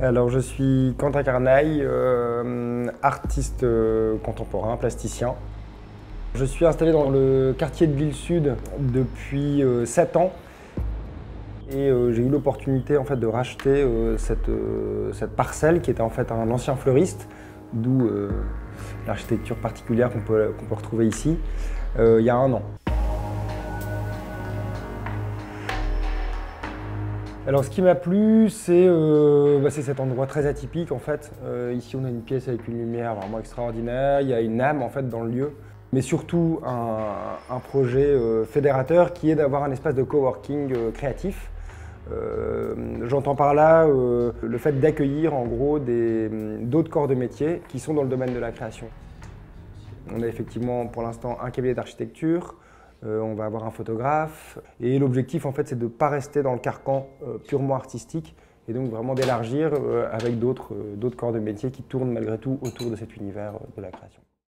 Alors je suis Quentin Carnaille, euh, artiste euh, contemporain, plasticien. Je suis installé dans le quartier de Ville-Sud depuis 7 ans et j'ai eu l'opportunité en fait, de racheter cette, parcelle qui était en fait un ancien fleuriste, d'où l'architecture particulière qu'on peut, retrouver ici, il y a un an. Alors ce qui m'a plu, euh, bah, c'est cet endroit très atypique en fait. Euh, ici on a une pièce avec une lumière vraiment extraordinaire, il y a une âme en fait dans le lieu. Mais surtout un, projet euh, fédérateur qui est d'avoir un espace de coworking créatif. J'entends par là le fait d'accueillir en gros d'autres corps de métier qui sont dans le domaine de la création. On a effectivement pour l'instant un cabinet d'architecture, euh, on va avoir un photographe. Et l'objectif, en fait, c'est de ne pas rester dans le carcan euh, purement artistique et donc vraiment d'élargir euh, avec d'autres corps de métier qui tournent malgré tout autour de cet univers de la création.